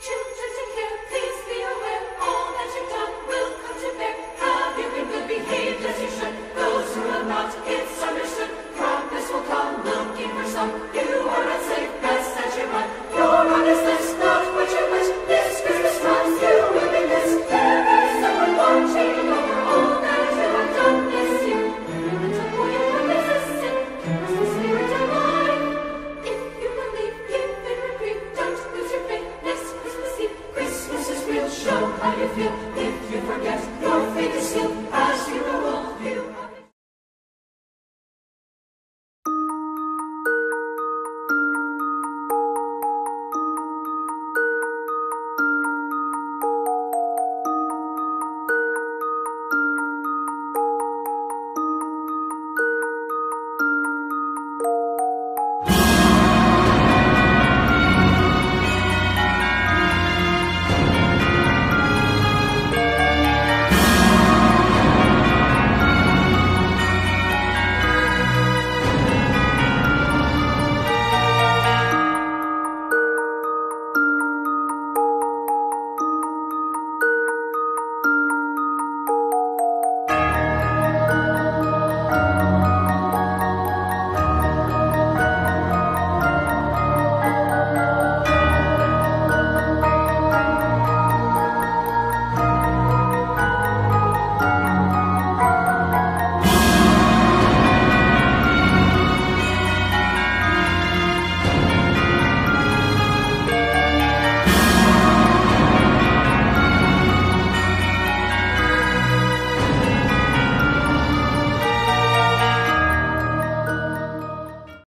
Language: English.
Choo. show how you feel if you forget your fate is sealed. as you will.